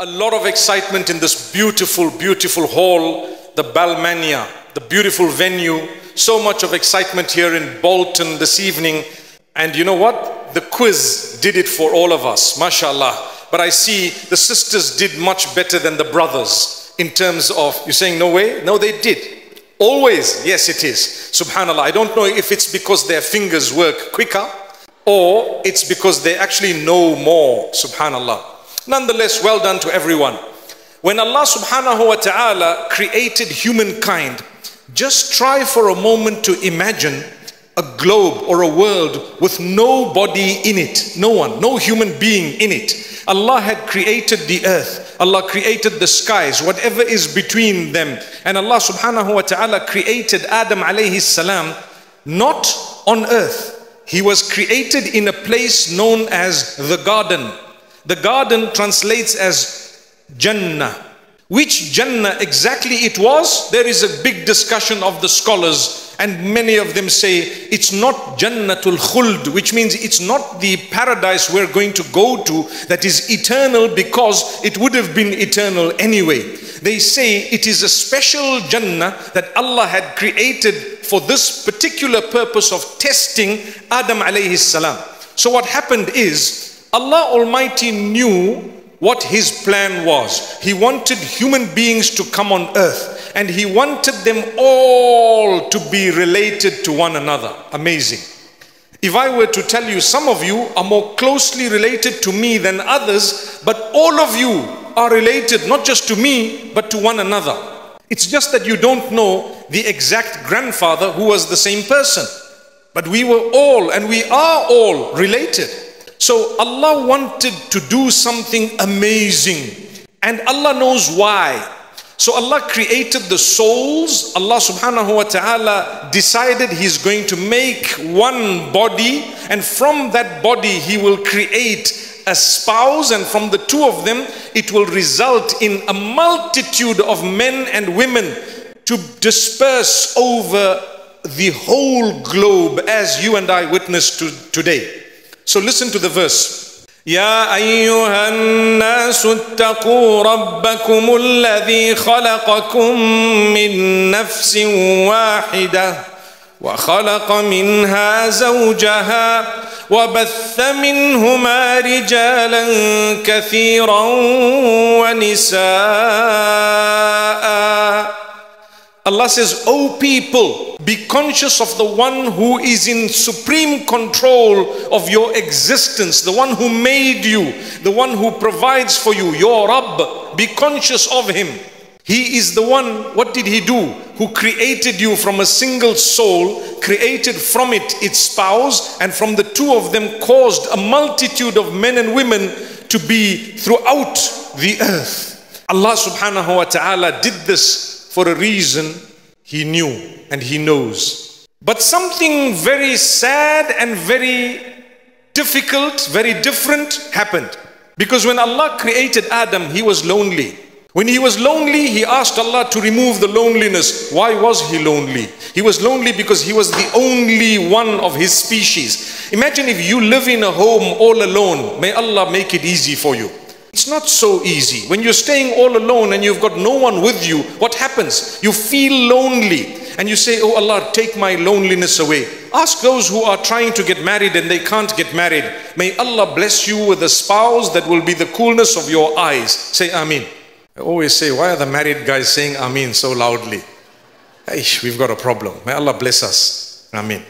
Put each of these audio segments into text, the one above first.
A lot of excitement in this beautiful, beautiful hall, the Balmania, the beautiful venue. So much of excitement here in Bolton this evening. And you know what? The quiz did it for all of us, mashallah. But I see the sisters did much better than the brothers in terms of, you're saying no way? No, they did. Always, yes, it is. Subhanallah. I don't know if it's because their fingers work quicker or it's because they actually know more. Subhanallah. Nonetheless, well done to everyone. When Allah subhanahu wa ta'ala created humankind, just try for a moment to imagine a globe or a world with nobody in it. No one, no human being in it. Allah had created the earth. Allah created the skies, whatever is between them. And Allah subhanahu wa ta'ala created Adam alayhi salam not on earth. He was created in a place known as the garden. The garden translates as Jannah. Which Jannah exactly it was, there is a big discussion of the scholars and many of them say it's not Jannatul Khuld, which means it's not the paradise we're going to go to that is eternal because it would have been eternal anyway. They say it is a special Jannah that Allah had created for this particular purpose of testing Adam alayhi salam. So what happened is Allah Almighty knew what his plan was. He wanted human beings to come on earth and he wanted them all to be related to one another. Amazing. If I were to tell you, some of you are more closely related to me than others, but all of you are related not just to me, but to one another. It's just that you don't know the exact grandfather who was the same person. But we were all and we are all related. So Allah wanted to do something amazing. And Allah knows why. So Allah created the souls. Allah subhanahu wa ta'ala decided He's going to make one body. And from that body He will create a spouse. And from the two of them it will result in a multitude of men and women to disperse over the whole globe as you and I witness to today. So listen to the verse. يا أيها الناس اتقوا ربكم الذي خلقكم من نفس واحدة وخلق منها زوجها وبث منهما رجالا كثيرا ونساء Allah says, O people, be conscious of the one who is in supreme control of your existence, the one who made you, the one who provides for you, your Rabb. Be conscious of him. He is the one, what did he do? Who created you from a single soul, created from it its spouse, and from the two of them caused a multitude of men and women to be throughout the earth. Allah subhanahu wa ta'ala did this for a reason he knew and he knows. But something very sad and very difficult, very different happened. Because when Allah created Adam, he was lonely. When he was lonely, he asked Allah to remove the loneliness. Why was he lonely? He was lonely because he was the only one of his species. Imagine if you live in a home all alone. May Allah make it easy for you. It's not so easy. When you're staying all alone and you've got no one with you, what happens? You feel lonely and you say, Oh Allah, take my loneliness away. Ask those who are trying to get married and they can't get married. May Allah bless you with a spouse that will be the coolness of your eyes. Say Amin. I always say, Why are the married guys saying Amin so loudly? Hey, we've got a problem. May Allah bless us. Amin.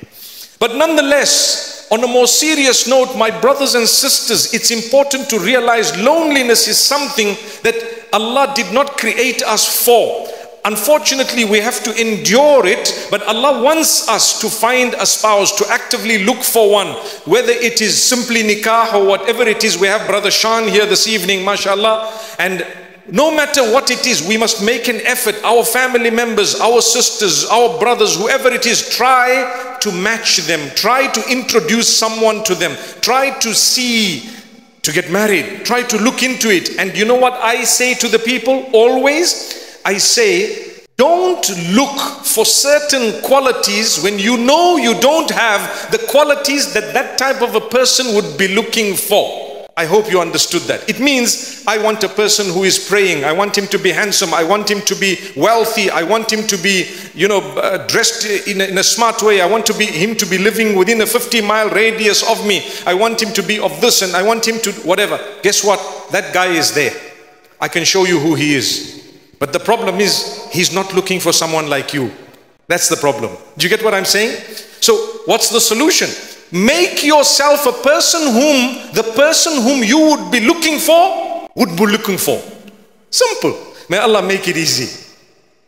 But nonetheless, on a more serious note, my brothers and sisters, it's important to realize loneliness is something that Allah did not create us for. Unfortunately, we have to endure it, but Allah wants us to find a spouse, to actively look for one, whether it is simply nikah or whatever it is. We have Brother Shan here this evening, mashallah, and no matter what it is, we must make an effort. Our family members, our sisters, our brothers, whoever it is, try to match them. Try to introduce someone to them. Try to see, to get married. Try to look into it. And you know what I say to the people always? I say, don't look for certain qualities when you know you don't have the qualities that that type of a person would be looking for. I hope you understood that. It means I want a person who is praying. I want him to be handsome. I want him to be wealthy. I want him to be, you know, uh, dressed in a, in a smart way. I want to be him to be living within a 50 mile radius of me. I want him to be of this and I want him to whatever. Guess what? That guy is there. I can show you who he is. But the problem is he's not looking for someone like you. That's the problem. Do you get what I'm saying? So what's the solution? Make yourself a person whom the person whom you would be looking for would be looking for. Simple. May Allah make it easy.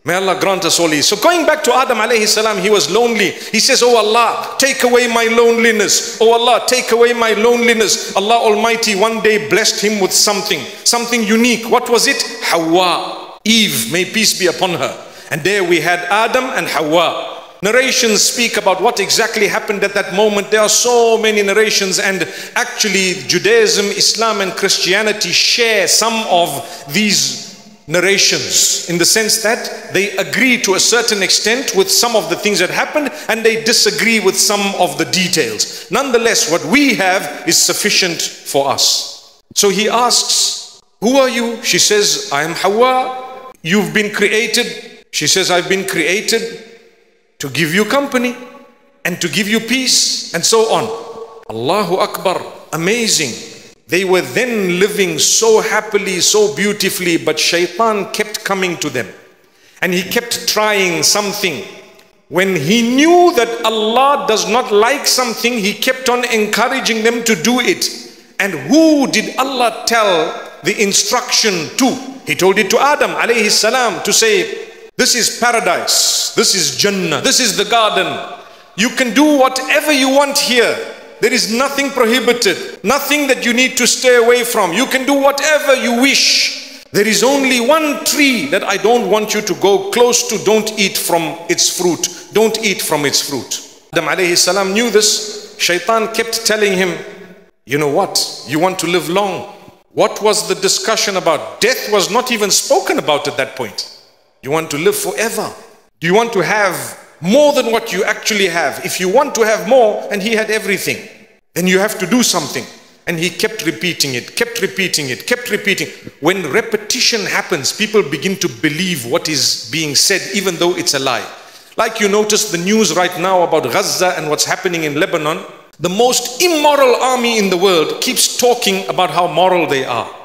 May Allah grant us all ease. So going back to Adam alayhi salam, he was lonely. He says, Oh Allah, take away my loneliness. Oh Allah, take away my loneliness. Allah Almighty one day blessed him with something, something unique. What was it? Hawa. Eve, may peace be upon her. And there we had Adam and Hawa. Narrations speak about what exactly happened at that moment. There are so many narrations, and actually, Judaism, Islam, and Christianity share some of these narrations in the sense that they agree to a certain extent with some of the things that happened and they disagree with some of the details. Nonetheless, what we have is sufficient for us. So he asks, Who are you? She says, I am Hawa. You've been created. She says, I've been created to give you company and to give you peace and so on. Allahu Akbar, amazing. They were then living so happily, so beautifully, but shaitan kept coming to them. And he kept trying something. When he knew that Allah does not like something, he kept on encouraging them to do it. And who did Allah tell the instruction to? He told it to Adam alayhi salam to say, this is paradise. This is Jannah. This is the garden. You can do whatever you want here. There is nothing prohibited, nothing that you need to stay away from. You can do whatever you wish. There is only one tree that I don't want you to go close to. Don't eat from its fruit. Don't eat from its fruit. Adam alayhi salam knew this. Shaitan kept telling him, you know what? You want to live long. What was the discussion about? Death was not even spoken about at that point. You want to live forever. Do you want to have more than what you actually have? If you want to have more, and he had everything, then you have to do something. And he kept repeating it, kept repeating it, kept repeating. When repetition happens, people begin to believe what is being said, even though it's a lie. Like you notice the news right now about Gaza and what's happening in Lebanon, the most immoral army in the world keeps talking about how moral they are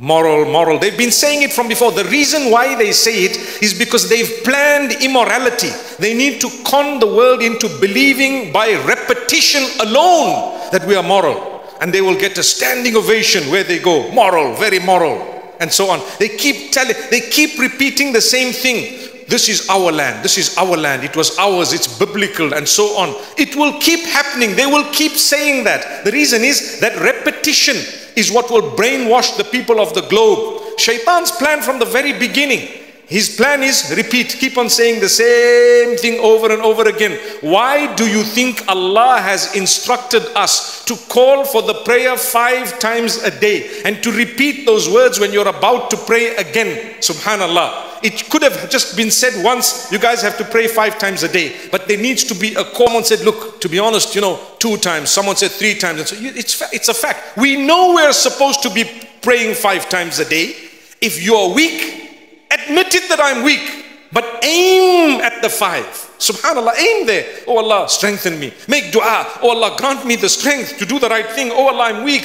moral, moral. They've been saying it from before. The reason why they say it is because they've planned immorality. They need to con the world into believing by repetition alone that we are moral. And they will get a standing ovation where they go, moral, very moral, and so on. They keep telling, they keep repeating the same thing. This is our land. This is our land. It was ours. It's biblical and so on. It will keep happening. They will keep saying that. The reason is that repetition is what will brainwash the people of the globe. Shaitan's plan from the very beginning. His plan is repeat, keep on saying the same thing over and over again. Why do you think Allah has instructed us to call for the prayer five times a day and to repeat those words when you're about to pray again? Subhanallah. It could have just been said once, you guys have to pray five times a day. But there needs to be a common said, look, to be honest, you know, two times. Someone said three times. And so it's, it's a fact. We know we're supposed to be praying five times a day. If you're weak, admit it that I'm weak. But aim at the five. Subhanallah, aim there. Oh Allah, strengthen me. Make dua. Oh Allah, grant me the strength to do the right thing. Oh Allah, I'm weak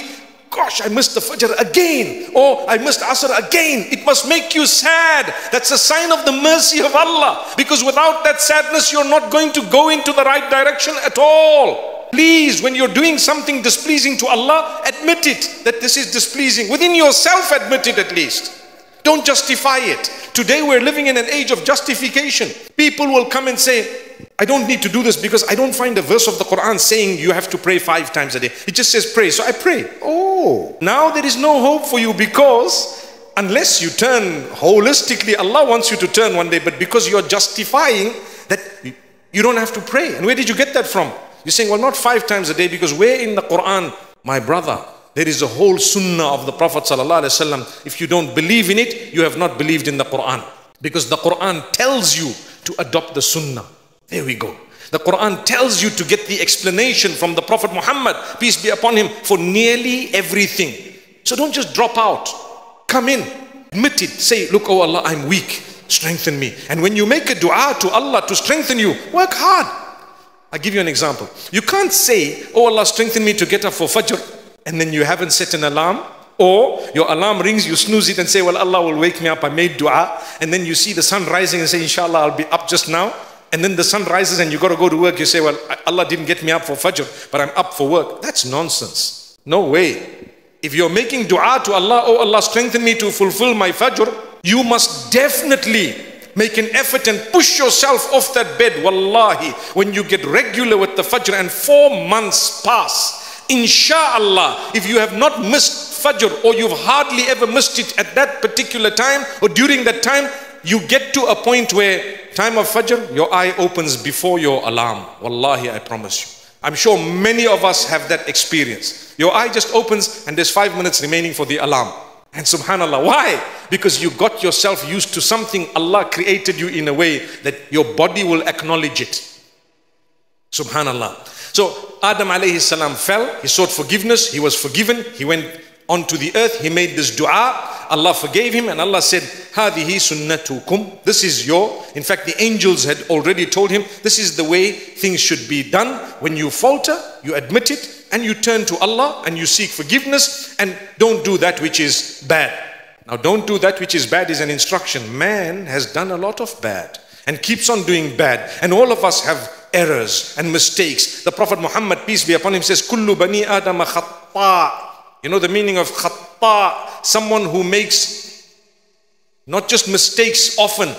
gosh, I missed the Fajr again. Oh, I missed Asr again. It must make you sad. That's a sign of the mercy of Allah. Because without that sadness, you're not going to go into the right direction at all. Please, when you're doing something displeasing to Allah, admit it that this is displeasing. Within yourself, admit it at least. Don't justify it. Today we're living in an age of justification. People will come and say, I don't need to do this because I don't find a verse of the Quran saying you have to pray five times a day. It just says pray. So I pray. Oh, now there is no hope for you because unless you turn holistically, Allah wants you to turn one day, but because you're justifying that you don't have to pray. And where did you get that from? You're saying, well, not five times a day because where in the Quran, my brother, there is a whole sunnah of the Prophet ﷺ. If you don't believe in it, you have not believed in the Quran. Because the Quran tells you to adopt the sunnah. There we go. The Quran tells you to get the explanation from the Prophet Muhammad, peace be upon him, for nearly everything. So don't just drop out. Come in, admit it. Say, look, oh Allah, I'm weak. Strengthen me. And when you make a dua to Allah to strengthen you, work hard. I'll give you an example. You can't say, oh Allah, strengthen me to get up for Fajr, and then you haven't set an alarm. Or your alarm rings, you snooze it and say, well, Allah will wake me up. I made dua. And then you see the sun rising and say, inshallah, I'll be up just now. And then the sun rises and you got to go to work. You say, well, Allah didn't get me up for Fajr, but I'm up for work. That's nonsense. No way. If you're making dua to Allah, oh Allah, strengthen me to fulfill my Fajr, you must definitely make an effort and push yourself off that bed. Wallahi, when you get regular with the Fajr and four months pass, inshallah, if you have not missed Fajr or you've hardly ever missed it at that particular time or during that time, you get to a point where time of Fajr, your eye opens before your alarm. Wallahi, I promise you. I'm sure many of us have that experience. Your eye just opens and there's five minutes remaining for the alarm. And subhanAllah, why? Because you got yourself used to something Allah created you in a way that your body will acknowledge it. Subhanallah. So Adam alayhi salam fell, he sought forgiveness, he was forgiven, he went onto the earth, he made this dua, Allah forgave him and Allah said, Hadihi sunnatukum. This is your, in fact, the angels had already told him, this is the way things should be done. When you falter, you admit it and you turn to Allah and you seek forgiveness and don't do that which is bad. Now, don't do that which is bad is an instruction. Man has done a lot of bad and keeps on doing bad. And all of us have errors and mistakes. The Prophet Muhammad, peace be upon him, says, Kullu bani Adam khatta. You know the meaning of khatta? Someone who makes not just mistakes often,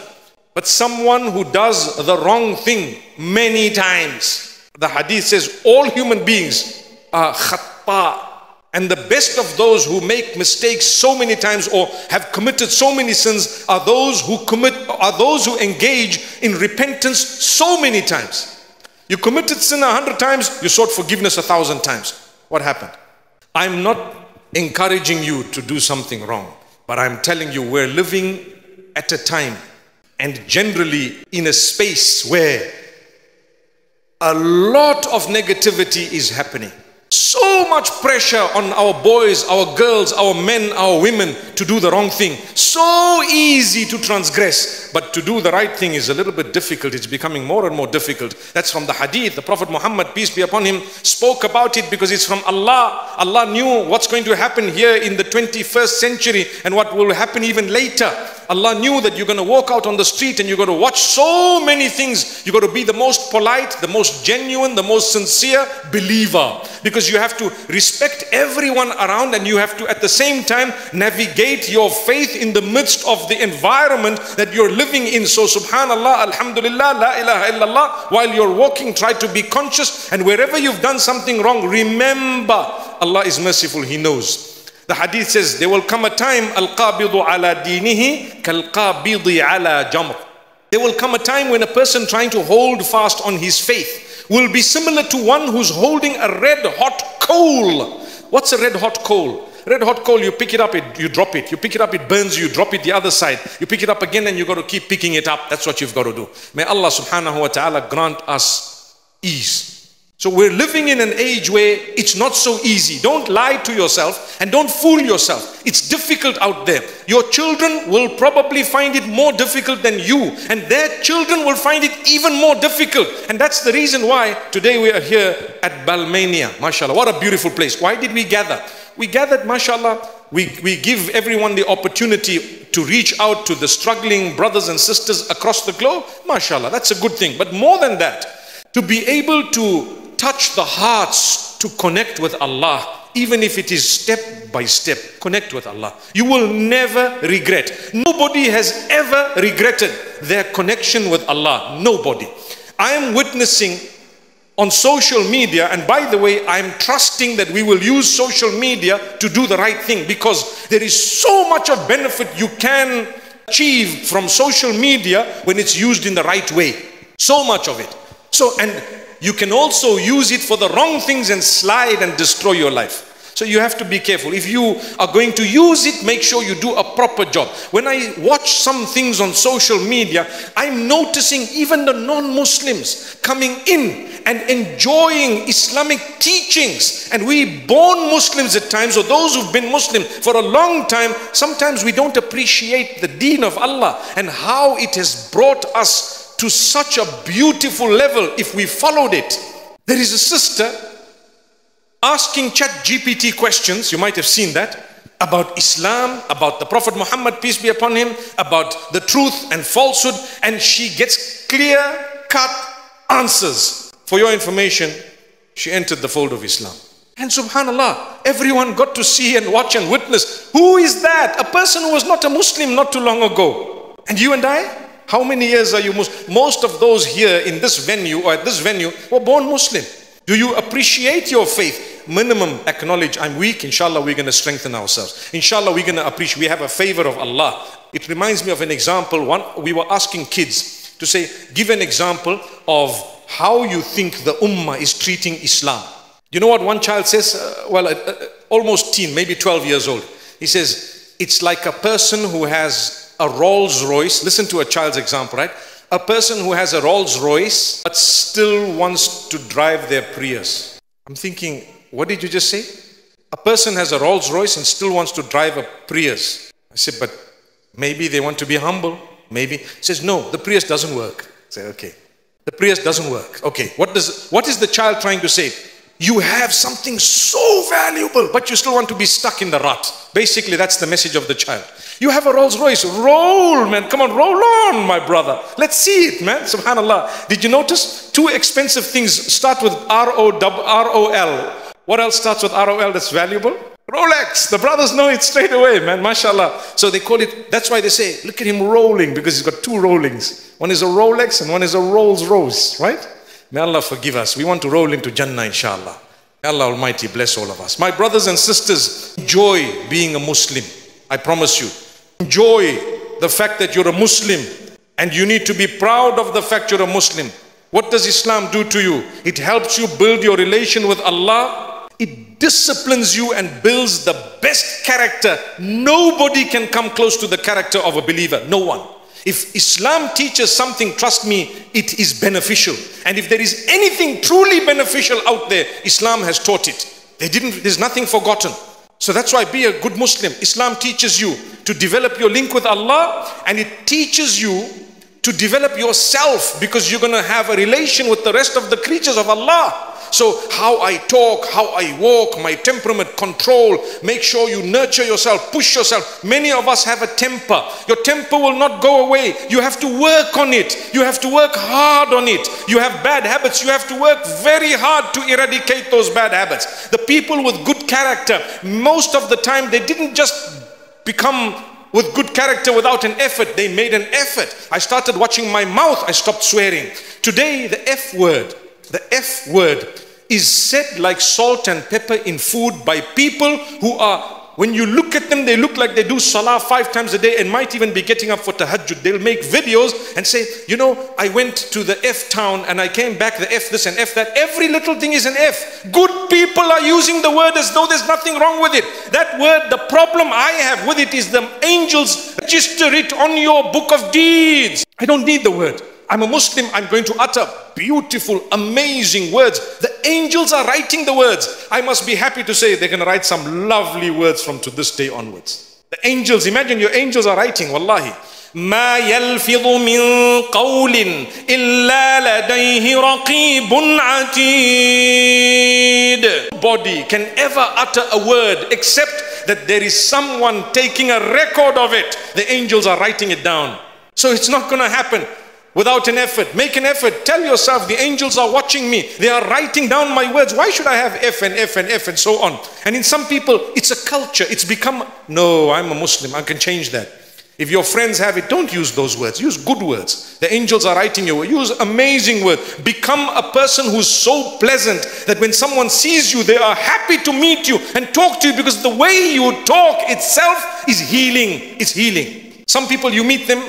but someone who does the wrong thing many times. The hadith says all human beings are khatta. And the best of those who make mistakes so many times or have committed so many sins are those who commit are those who engage in repentance so many times. You committed sin a hundred times, you sought forgiveness a thousand times. What happened? I'm not encouraging you to do something wrong, but I'm telling you, we're living at a time and generally in a space where a lot of negativity is happening. So much pressure on our boys, our girls, our men, our women to do the wrong thing. So easy to transgress, but to do the right thing is a little bit difficult. It's becoming more and more difficult. That's from the hadith. The Prophet Muhammad, peace be upon him, spoke about it because it's from Allah. Allah knew what's going to happen here in the 21st century and what will happen even later. Allah knew that you're going to walk out on the street and you're going to watch so many things. You're going to be the most polite, the most genuine, the most sincere believer. Because you have to respect everyone around and you have to at the same time navigate your faith in the midst of the environment that you're living in. So subhanallah, alhamdulillah, la ilaha illallah. While you're walking, try to be conscious and wherever you've done something wrong, remember Allah is merciful, He knows. The hadith says there will come a time al-qabidu ala dinihi kal-qabidi ala jamr. There will come a time when a person trying to hold fast on his faith will be similar to one who's holding a red hot coal. What's a red hot coal? Red hot coal, you pick it up, it, you drop it. You pick it up, it burns you, drop it the other side. You pick it up again and you've got to keep picking it up. That's what you've got to do. May Allah subhanahu wa ta'ala grant us ease. So we're living in an age where it's not so easy. Don't lie to yourself and don't fool yourself. It's difficult out there. Your children will probably find it more difficult than you and their children will find it even more difficult. And that's the reason why today we are here at Balmania. Mashallah, what a beautiful place. Why did we gather? We gathered, mashallah, we, we give everyone the opportunity to reach out to the struggling brothers and sisters across the globe. Mashallah, that's a good thing. But more than that, to be able to touch the hearts to connect with Allah, even if it is step by step, connect with Allah. You will never regret. Nobody has ever regretted their connection with Allah. Nobody. I am witnessing on social media, and by the way, I'm trusting that we will use social media to do the right thing because there is so much of benefit you can achieve from social media when it's used in the right way. So much of it. So, and you can also use it for the wrong things and slide and destroy your life. So you have to be careful. If you are going to use it, make sure you do a proper job. When I watch some things on social media, I'm noticing even the non Muslims coming in and enjoying Islamic teachings. And we born Muslims at times, or those who've been Muslim for a long time, sometimes we don't appreciate the deen of Allah and how it has brought us to such a beautiful level if we followed it. There is a sister asking Chat GPT questions, you might have seen that, about Islam, about the Prophet Muhammad, peace be upon him, about the truth and falsehood, and she gets clear cut answers. For your information, she entered the fold of Islam. And subhanAllah, everyone got to see and watch and witness. Who is that? A person who was not a Muslim not too long ago. And you and I? How many years are you Muslim? Most of those here in this venue or at this venue were born Muslim. Do you appreciate your faith? Minimum acknowledge I'm weak. Inshallah, we're going to strengthen ourselves. Inshallah, we're going to appreciate. We have a favor of Allah. It reminds me of an example. One, we were asking kids to say, give an example of how you think the ummah is treating Islam. You know what one child says? Uh, well, uh, uh, almost teen, maybe 12 years old. He says, it's like a person who has a Rolls Royce. Listen to a child's example, right? a person who has a Rolls Royce but still wants to drive their Prius. I'm thinking, what did you just say? A person has a Rolls Royce and still wants to drive a Prius. I said, but maybe they want to be humble. Maybe. He says, no, the Prius doesn't work. I okay. The Prius doesn't work. Okay. What does what is the child trying to say? You have something so valuable, but you still want to be stuck in the rut. Basically, that's the message of the child. You have a Rolls Royce. Roll, man. Come on, roll on, my brother. Let's see it, man. Subhanallah. Did you notice? Two expensive things start with R O R O L. What else starts with R O L that's valuable? Rolex. The brothers know it straight away, man. Mashallah. So they call it, that's why they say, look at him rolling because he's got two rollings. One is a Rolex and one is a Rolls Royce, right? May Allah forgive us. We want to roll into Jannah, inshallah. May Allah Almighty bless all of us. My brothers and sisters, enjoy being a Muslim. I promise you. Enjoy the fact that you're a Muslim and you need to be proud of the fact you're a Muslim. What does Islam do to you? It helps you build your relation with Allah. It disciplines you and builds the best character. Nobody can come close to the character of a believer. No one. If Islam teaches something, trust me, it is beneficial. And if there is anything truly beneficial out there, Islam has taught it. They didn't, there's nothing forgotten. So that's why be a good Muslim. Islam teaches you to develop your link with Allah and it teaches you to develop yourself because you're going to have a relation with the rest of the creatures of Allah. So, how I talk, how I walk, my temperament control, make sure you nurture yourself, push yourself. Many of us have a temper. Your temper will not go away. You have to work on it. You have to work hard on it. You have bad habits. You have to work very hard to eradicate those bad habits. The people with good character, most of the time, they didn't just become with good character without an effort. They made an effort. I started watching my mouth. I stopped swearing. Today, the F word the F word is said like salt and pepper in food by people who are when you look at them, they look like they do salah five times a day and might even be getting up for tahajjud. They'll make videos and say, you know, I went to the F town and I came back, the F this and F that. Every little thing is an F. Good people are using the word as though there's nothing wrong with it. That word, the problem I have with it is the angels register it on your book of deeds. I don't need the word. I'm a Muslim, I'm going to utter beautiful, amazing words. The angels are writing the words. I must be happy to say they're going to write some lovely words from to this day onwards. The angels, imagine your angels are writing, wallahi. ما يلفظ من قول إلا لديه رقيب عتيد Body can ever utter a word except that there is someone taking a record of it. The angels are writing it down. So it's not going to happen without an effort. Make an effort. Tell yourself, the angels are watching me. They are writing down my words. Why should I have F and F and F and so on? And in some people, it's a culture. It's become, no, I'm a Muslim. I can change that. If your friends have it, don't use those words. Use good words. The angels are writing your you. Use amazing words. Become a person who's so pleasant that when someone sees you, they are happy to meet you and talk to you because the way you talk itself is healing. It's healing. Some people, you meet them,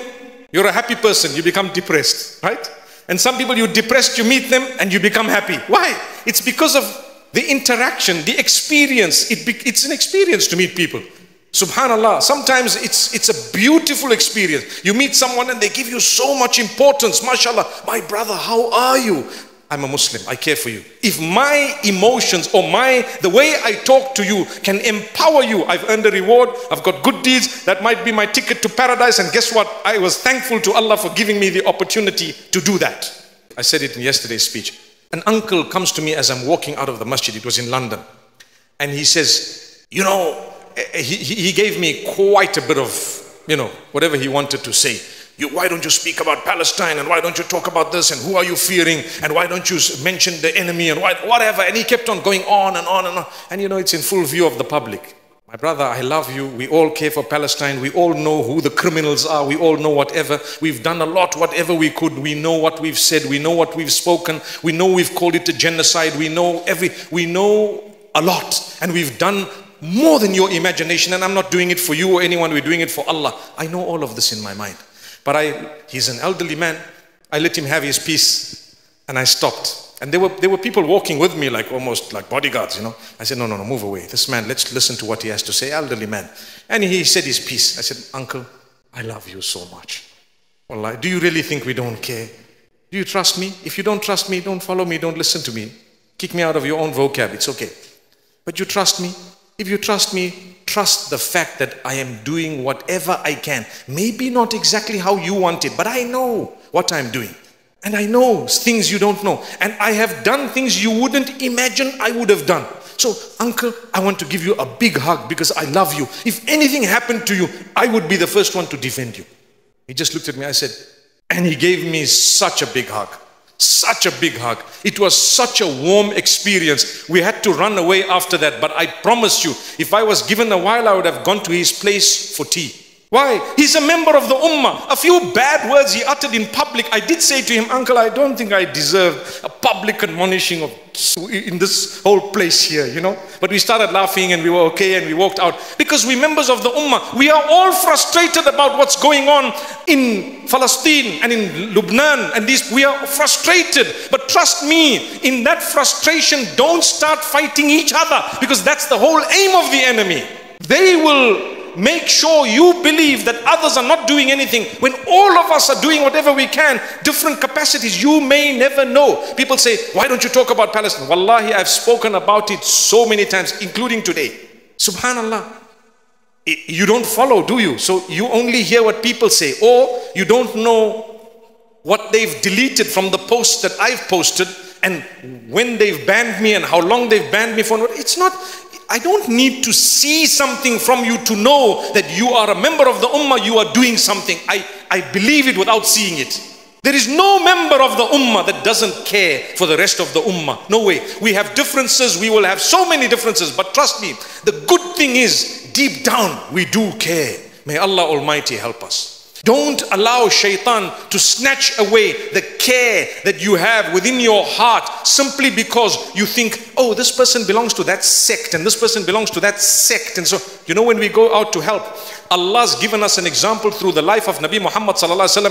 you're a happy person, you become depressed, right? And some people you're depressed, you meet them and you become happy. Why? It's because of the interaction, the experience, it be, it's an experience to meet people. Subhanallah, sometimes it's, it's a beautiful experience. You meet someone and they give you so much importance. MashaAllah, my brother, how are you? I'm a Muslim, I care for you. If my emotions or my the way I talk to you can empower you, I've earned a reward, I've got good deeds, that might be my ticket to paradise. And guess what? I was thankful to Allah for giving me the opportunity to do that. I said it in yesterday's speech. An uncle comes to me as I'm walking out of the masjid, it was in London, and he says, You know, eh, he, he gave me quite a bit of, you know, whatever he wanted to say. You, why don't you speak about Palestine and why don't you talk about this and who are you fearing and why don't you mention the enemy and why, whatever. And he kept on going on and on and on. And you know, it's in full view of the public. My brother, I love you. We all care for Palestine. We all know who the criminals are. We all know whatever. We've done a lot, whatever we could. We know what we've said. We know what we've spoken. We know we've called it a genocide. We know every, we know a lot. And we've done more than your imagination. And I'm not doing it for you or anyone. We're doing it for Allah. I know all of this in my mind. But I, he's an elderly man. I let him have his peace and I stopped. And there were, there were people walking with me like almost like bodyguards, you know. I said, no, no, no, move away. This man, let's listen to what he has to say, elderly man. And he said his piece. I said, uncle, I love you so much. Wallah, do you really think we don't care? Do you trust me? If you don't trust me, don't follow me, don't listen to me. Kick me out of your own vocab, it's okay. But you trust me. If you trust me, trust the fact that I am doing whatever I can. Maybe not exactly how you want it, but I know what I'm doing. And I know things you don't know. And I have done things you wouldn't imagine I would have done. So, uncle, I want to give you a big hug because I love you. If anything happened to you, I would be the first one to defend you. He just looked at me. I said, and he gave me such a big hug. Such a big hug. It was such a warm experience. We had to run away after that. But I promise you, if I was given a while, I would have gone to his place for tea. Why? He's a member of the Ummah. A few bad words he uttered in public. I did say to him, Uncle, I don't think I deserve a public admonishing of in this whole place here, you know. But we started laughing and we were okay and we walked out because we members of the Ummah. We are all frustrated about what's going on in Palestine and in Lebanon and these. We are frustrated. But trust me, in that frustration, don't start fighting each other because that's the whole aim of the enemy. They will make sure you believe that others are not doing anything. When all of us are doing whatever we can different capacities you may never know. People say why don't you talk about palestine? Wallahi i've spoken about it so many times including today. Subhanallah. You don't follow do you? So you only hear what people say. Or you don't know what they've deleted from the posts that i've posted and when they've banned me and how long they've banned me for. It's not I don't need to see something from you to know that you are a member of the ummah, you are doing something. I, I believe it without seeing it. There is no member of the ummah that doesn't care for the rest of the ummah. No way. We have differences, we will have so many differences, but trust me, the good thing is, deep down, we do care. May Allah Almighty help us. Don't allow shaitan to snatch away the care that you have within your heart simply because you think, oh, this person belongs to that sect and this person belongs to that sect. And so, you know, when we go out to help, Allah's given us an example through the life of Nabi Muhammad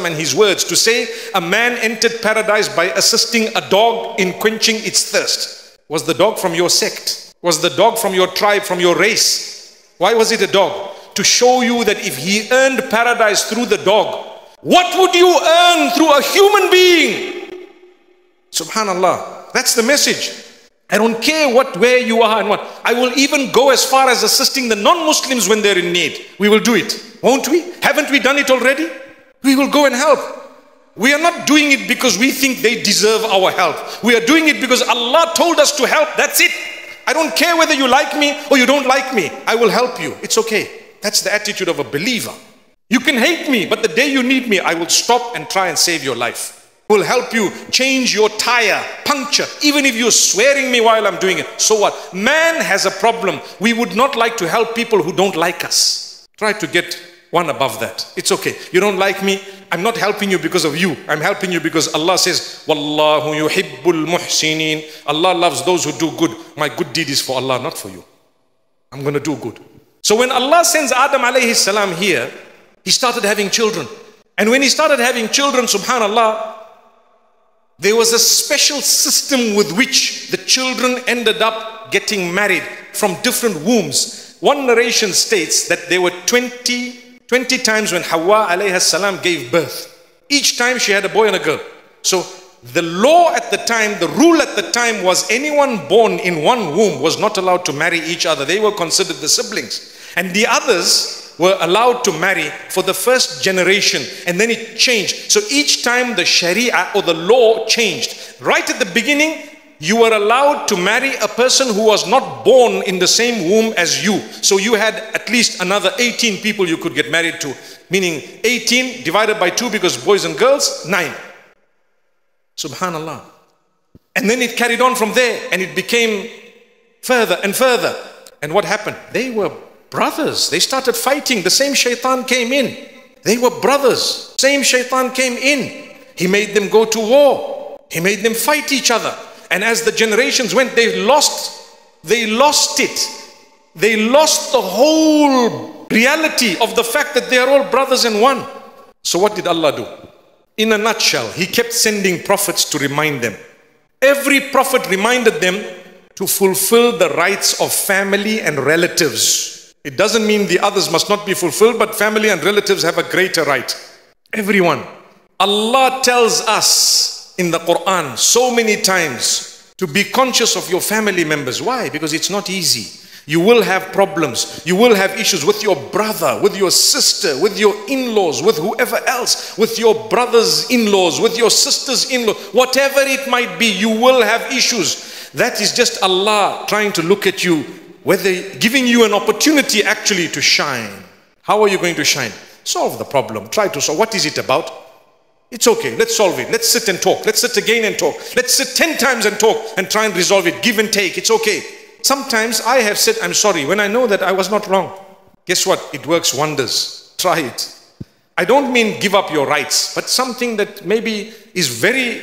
and his words to say, a man entered paradise by assisting a dog in quenching its thirst. Was the dog from your sect? Was the dog from your tribe, from your race? Why was it a dog? To show you that if he earned paradise through the dog, what would you earn through a human being? Subhanallah. That's the message. I don't care what, where you are and what. I will even go as far as assisting the non-Muslims when they're in need. We will do it. Won't we? Haven't we done it already? We will go and help. We are not doing it because we think they deserve our help. We are doing it because Allah told us to help. That's it. I don't care whether you like me or you don't like me. I will help you. It's okay. That's the attitude of a believer. You can hate me, but the day you need me, I will stop and try and save your life. Will help you change your tire, puncture, even if you're swearing me while I'm doing it. So what? Man has a problem. We would not like to help people who don't like us. Try to get one above that. It's okay. You don't like me. I'm not helping you because of you. I'm helping you because Allah says, Wallahu yuhibbul muhsinin. Allah loves those who do good. My good deed is for Allah, not for you. I'm going to do good. So when Allah sends Adam alayhi salam here, he started having children. And when he started having children, subhanallah, There was a special system with which the children ended up getting married from different wombs. One narration states that there were 20, 20 times when Hawa alayhi salam gave birth. Each time she had a boy and a girl. So the law at the time, the rule at the time was anyone born in one womb was not allowed to marry each other. They were considered the siblings. And the others were allowed to marry for the first generation and then it changed. So each time the Sharia or the law changed. Right at the beginning, you were allowed to marry a person who was not born in the same womb as you. So you had at least another 18 people you could get married to. Meaning 18 divided by 2 because boys and girls, 9. Subhanallah. And then it carried on from there and it became further and further. And what happened? They were brothers. They started fighting. The same shaitan came in. They were brothers. Same shaitan came in. He made them go to war. He made them fight each other. And as the generations went, they lost, they lost it. They lost the whole reality of the fact that they are all brothers in one. So what did Allah do? In a nutshell, He kept sending prophets to remind them. Every prophet reminded them to fulfill the rights of family and relatives. It doesn't mean the others must not be fulfilled, but family and relatives have a greater right. Everyone. Allah tells us in the Quran so many times to be conscious of your family members. Why? Because it's not easy. You will have problems. You will have issues with your brother, with your sister, with your in laws, with whoever else, with your brother's in laws, with your sister's in laws, whatever it might be, you will have issues. That is just Allah trying to look at you, whether giving you an opportunity actually to shine. How are you going to shine? Solve the problem. Try to solve. What is it about? It's okay. Let's solve it. Let's sit and talk. Let's sit again and talk. Let's sit 10 times and talk and try and resolve it. Give and take. It's okay. Sometimes I have said, I'm sorry, when I know that I was not wrong. Guess what? It works wonders. Try it. I don't mean give up your rights, but something that maybe is very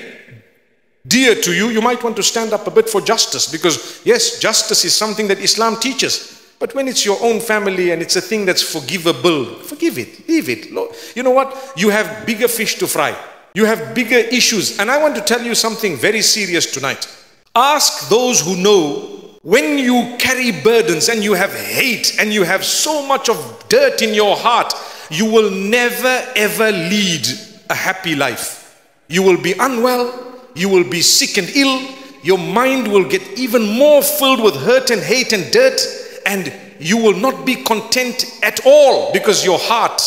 dear to you, you might want to stand up a bit for justice because, yes, justice is something that Islam teaches. But when it's your own family and it's a thing that's forgivable, forgive it, leave it. You know what? You have bigger fish to fry. You have bigger issues. And I want to tell you something very serious tonight. Ask those who know when you carry burdens and you have hate and you have so much of dirt in your heart, you will never ever lead a happy life. You will be unwell, you will be sick and ill, your mind will get even more filled with hurt and hate and dirt, and you will not be content at all because your heart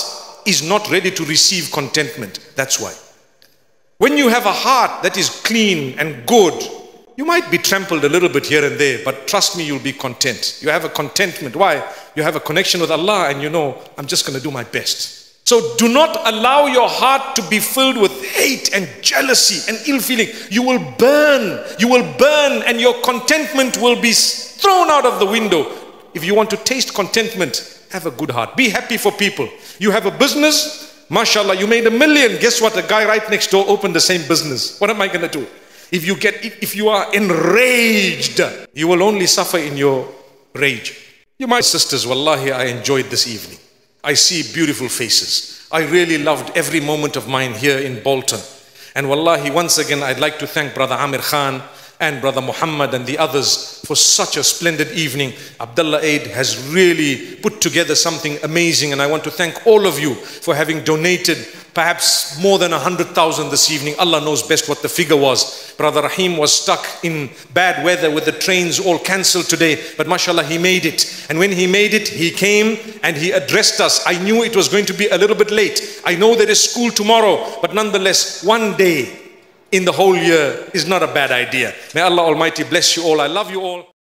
is not ready to receive contentment. That's why. When you have a heart that is clean and good, you might be trampled a little bit here and there, but trust me, you'll be content. You have a contentment. Why? You have a connection with Allah and you know, I'm just going to do my best. So do not allow your heart to be filled with hate and jealousy and ill feeling. You will burn. You will burn and your contentment will be thrown out of the window. If you want to taste contentment, have a good heart. Be happy for people. You have a business, mashallah, you made a million. Guess what? A guy right next door opened the same business. What am I going to do? If you get, if you are enraged, you will only suffer in your rage. You my sisters, wallahi, I enjoyed this evening. I see beautiful faces. I really loved every moment of mine here in Bolton. And wallahi, once again, I'd like to thank Brother Amir Khan and Brother Muhammad and the others for such a splendid evening. Abdullah Aid has really put together something amazing and I want to thank all of you for having donated perhaps more than a hundred thousand this evening. Allah knows best what the figure was. Brother Rahim was stuck in bad weather with the trains all cancelled today, but mashallah, he made it. And when he made it, he came and he addressed us. I knew it was going to be a little bit late. I know there is school tomorrow, but nonetheless, one day in the whole year is not a bad idea. May Allah Almighty bless you all. I love you all.